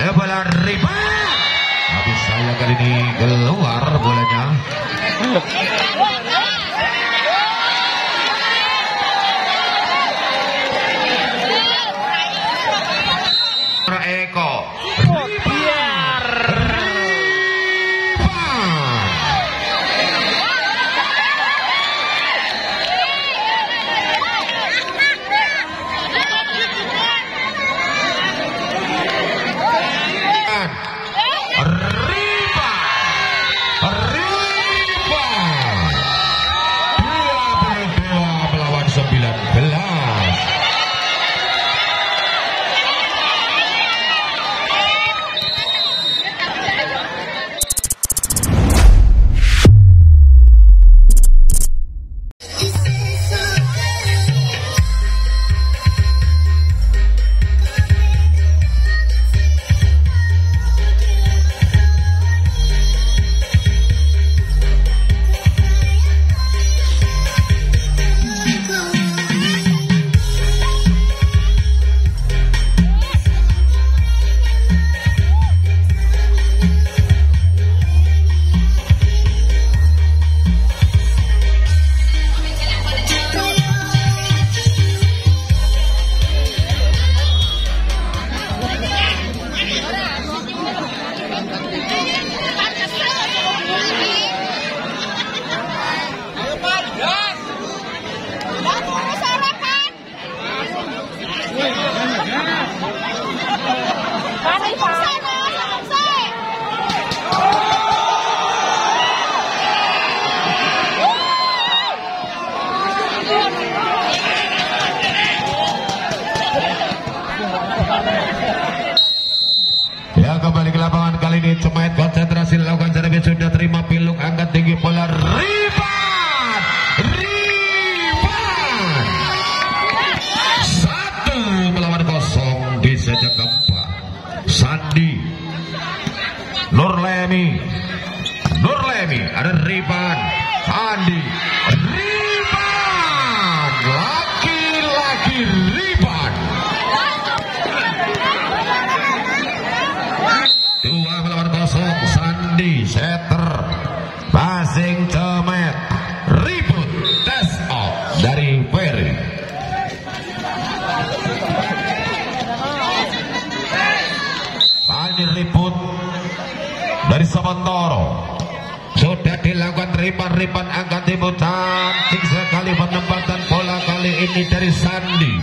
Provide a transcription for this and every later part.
eh, bola riba. Habis saya kali ini keluar bolanya. Servis sudah ripan-ripan angkat ibu cantik sekali penempatan bola kali ini dari Sandi.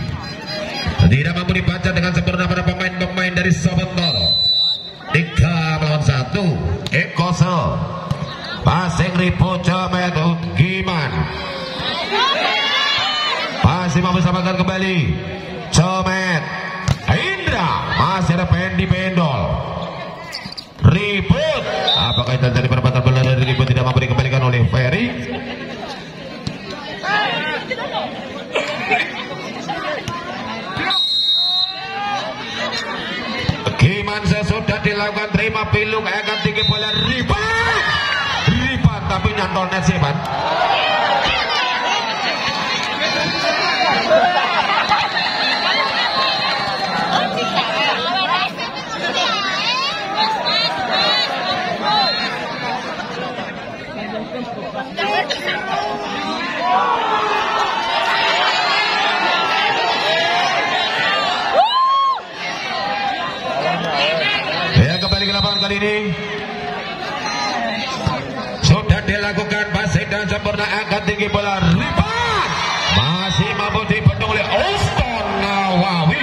Tidak mampu dibaca dengan sempurna pada pemain-pemain dari Sementoro tiga melawan satu. Ekose passing ribu Cemet Giman. Masih mampu samakan kembali. Cemet Indra. Masih ada Pendi Pendol. Ribut. Apakah itu dari perempatan mampu dikembalikan oleh Ferry. Giman sesudah dilakukan? Terima piluk akan tinggi bola ribat ribat tapi nyantol net sih Pan Ya kembali ke lapangan kali ini Sudah dilakukan Basik dan sempurna angkat tinggi bola. Ribat Masih mampu dibendung oleh Auston Nawawi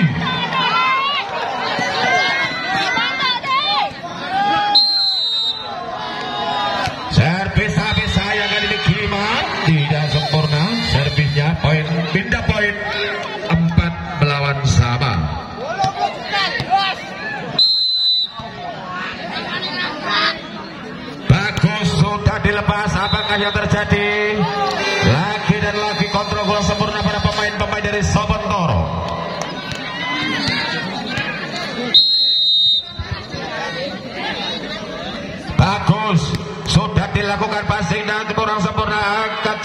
yang terjadi? Lagi dan lagi kontrol bola sempurna pada pemain-pemain dari Sobentoro bagus. Sudah dilakukan passing dan kurang sempurna. Angkat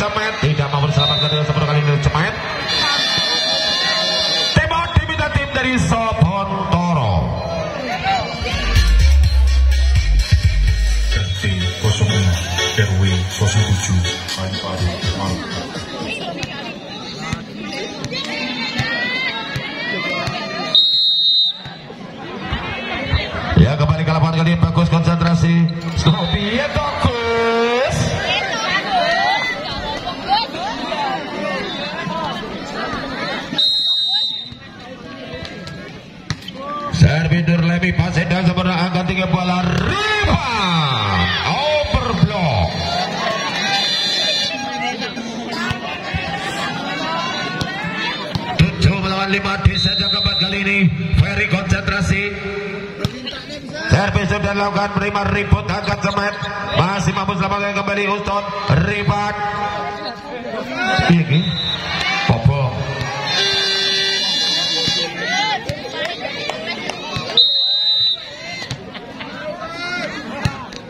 Skopie bagus. Servitur Lemi pasir dan sempurna angkat tiga bola Servis sudah dilakukan menerima ribut angkat semet masih mampu selamatkan kembali Uston ribut ini Popo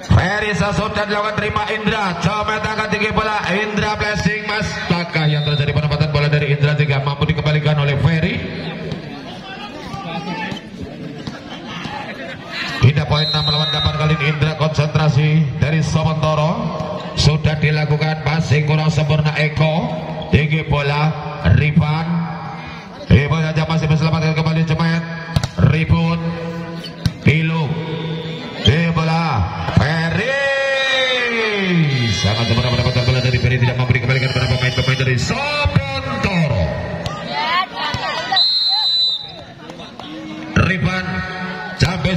Ferisa sudah dilakukan terima Indra. Comet angkat tinggi bola Indra blessing mas Apakah yang terjadi penempatan bola dari Indra tidak mampu dikembalikan oleh Ferry Tidak poin 6 melawan 8 kali ini Indra konsentrasi dari Somontoro sudah dilakukan passing kurang sempurna Eko. Tinggi bola Rifan Ibu saja masih berselamatkan kembali Cemet ribut Pilu. Tinggi bola Ferry sangat sempurna mendapatkan bola dari Ferry tidak memberi kembalikan pada pemain-pemain dari Somontoro Rifan Sampai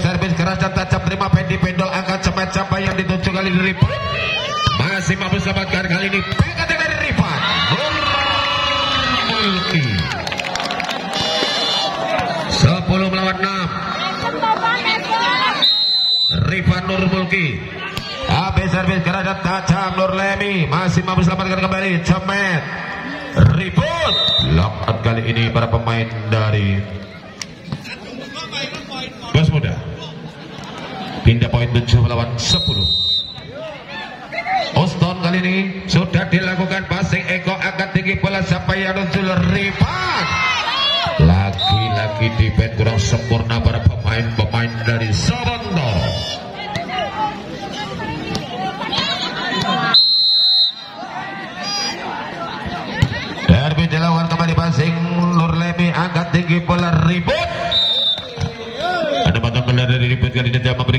dan tajam terima Pendi Pendol angkat cepat siapa yang dituju kali ini Rifan masih mampu selamatkan kali ini. Pekat dari Rifan Mulki 10 melawan 6 Rifan Nur Mulki. Habis servis keras dan tajam Nur Lemi. Masih mampu selamatkan kembali. Cemet. Ribut. Lock kali ini para pemain dari Bos muda Pindah poin 7 melawan 10 Oston kali ini sudah dilakukan passing Eko angkat tinggi bola siapa yang muncul? Rifan. Lagi-lagi defense kurang sempurna para pemain-pemain dari Sorondo. Derby dilakukan kembali passing Nur Lemi angkat tinggi bola ribut. Ada batang bola dari ribut kali ini tidak memberi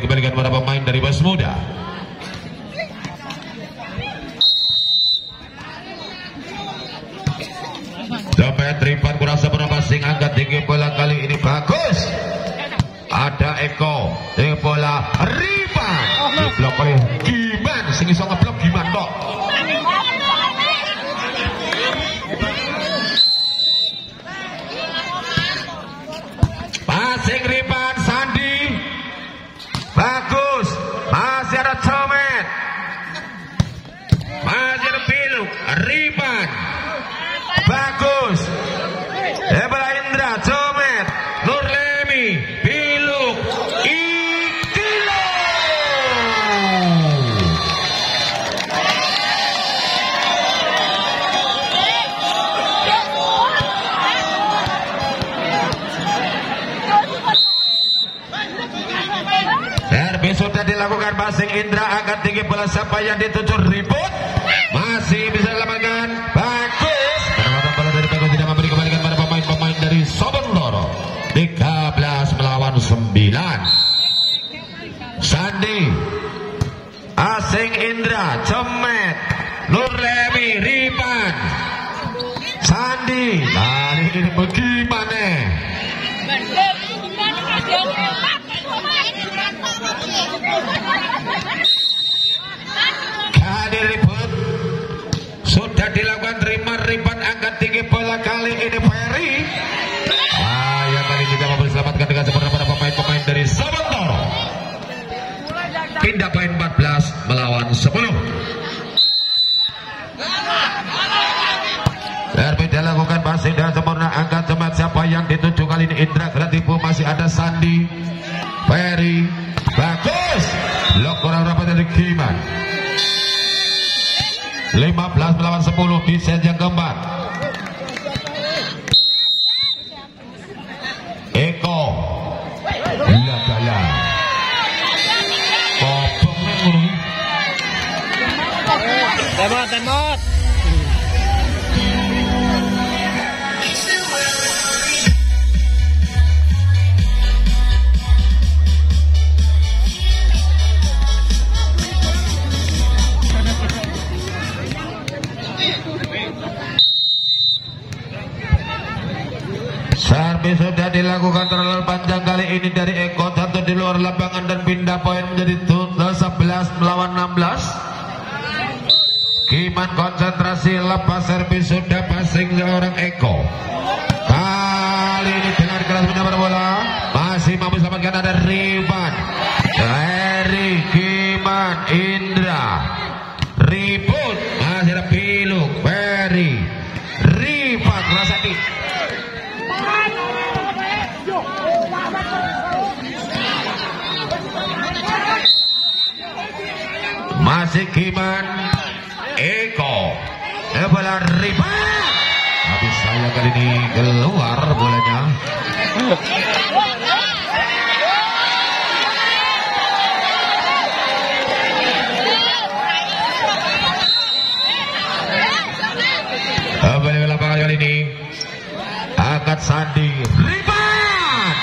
tinggi bola kali ini bagus. Ada Eko, tinggi bola Riban. Diblok oleh Giman, sing iso ngeblok Giman kok. Passing Servis sudah dilakukan passing Indra angkat tinggi bola. Siapa yang dituju ribut? Masih bisa selamatkan bagus. Penempatan bola dari Bagus tidak memberi kembalikan pada pemain-pemain dari Sobondoro 13 melawan 9 Sandi. Asing Indra Cemet Nur Lemi Riban Sandi. Nah ini Kali ribut sudah dilakukan terima ribat angkat tinggi bola kali ini Ferry. Ah, yang kali juga mau diselamatkan dengan sempurna pada pemain-pemain dari Sabantoro. Pindah poin 14 melawan 10. Derby dilakukan masih dengan sempurna angkat semat siapa yang dituju kali ini Indra Gratipu masih ada Sandi Ferry 15 melawan 10 di set yang keempat. Eko. Gaya Kopong ngono Temot, temot. Servis sudah dilakukan terlalu panjang kali ini dari Eko satu di luar lapangan dan pindah poin menjadi 11 melawan 16. Kiman konsentrasi lepas servis sudah passing seorang Eko. Kali ini dengan keras menyambar bola masih mampu selamatkan ada Rivan. Masih Kiman Eko Eh, Bola Tapi saya kali ini keluar bolanya. Kembali ke lapangan kali ini Angkat Sandi Rivan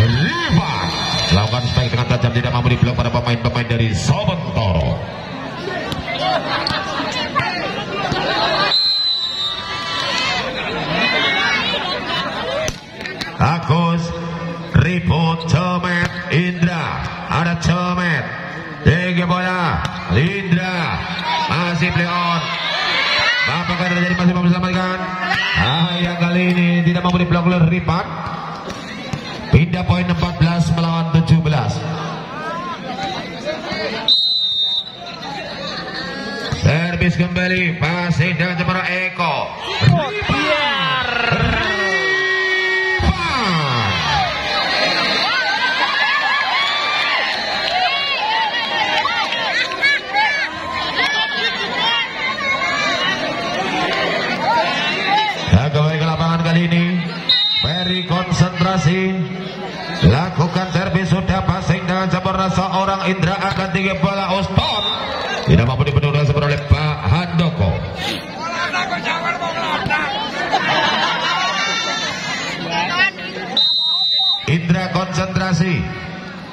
Rivan Lakukan spike dengan tajam tidak mampu diblok pada pemain-pemain dari Sobentoro Lakukan servis sudah passing dengan sempurna seorang Indra akan tinggi bola Uston Tidak mampu dipenuhi sempurna oleh Pak Handoko. Indra konsentrasi.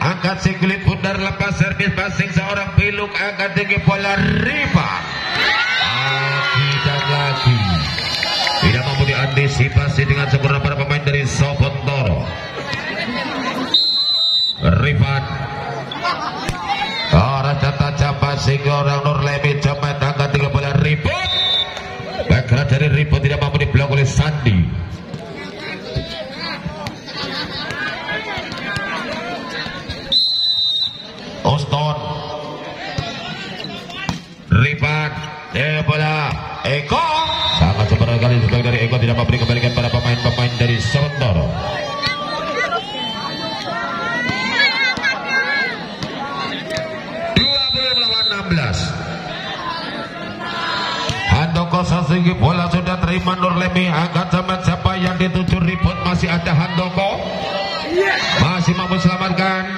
Angkat si kulit pundar lepas servis passing seorang piluk angkat tinggi bola Riva Lagi dan lagi. Tidak mampu diantisipasi dengan sempurna para dari Sobontoro Rifat. Jatah jambah sehingga orang Nur Lemi Cemet angkat bola ribut. Background dari ribut tidak mampu diblok oleh Sandi. Oston. Rifat Eh bola. Eko. Sangat kali juga dari Eko tidak mampu dikembalikan pada pemain-pemain dari 16 Handoko Sasinggi bola sudah terima Nur Lemi. Angkat sama siapa yang dituju? Ribut masih ada Handoko. Masih mampu selamatkan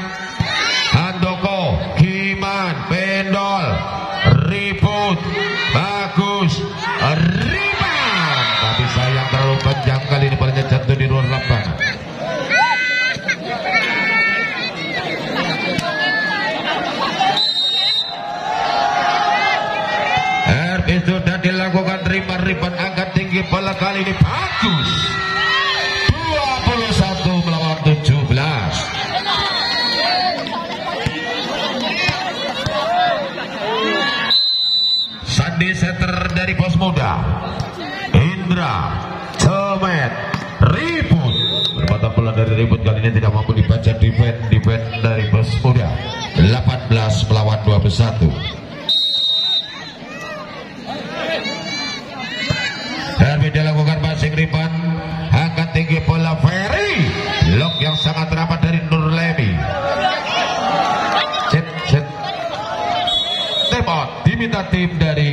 tinggi bola kali ini bagus. 21 melawan 17 Sandi setter dari pos muda. Indra Cemet. Ribut. Berbatang bola dari ribut kali ini tidak mampu dibaca defend defend dari pos muda. 18 melawan 21 Dan dilakukan passing riban angkat tinggi bola Ferry. Blok yang sangat rapat dari Nur Lemi cet cet tembok diminta tim dari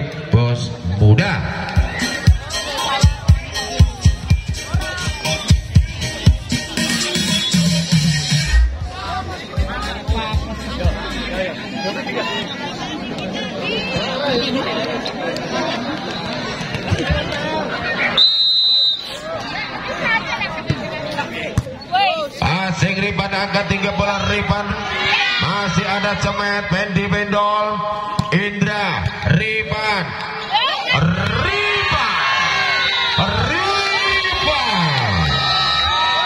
angkat tinggi bola Ripan masih ada Cemet Pendi Bendol Indra Ripan Ripan Ripan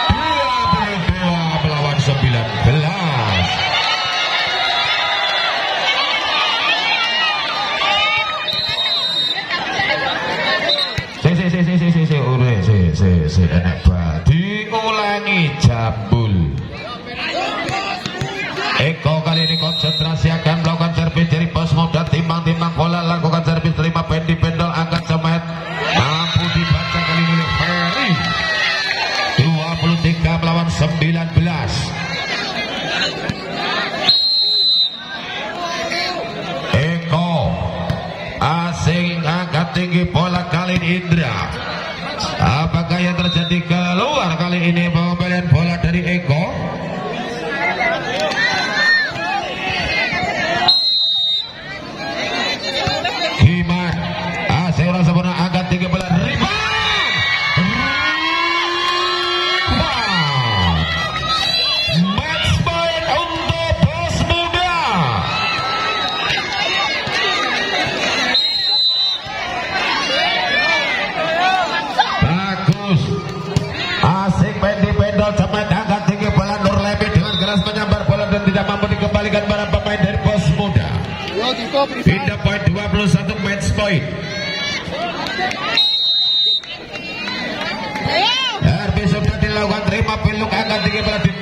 22 melawan 19 Si si si si si si si ure si si si enak konsentrasi akan melakukan servis dari pos muda timbang-timbang bola lakukan servis terima Pendi Pendol angkat semet. Mampu dibaca kali ini Ferry 23 melawan 19 Eko asing angkat tinggi bola kali ini Indra. Apakah yang terjadi keluar kali ini? Pembelian bola dari Eko Pindah poin 21 match point. RB sudah dilakukan terima piluk angkat tinggi ditutup.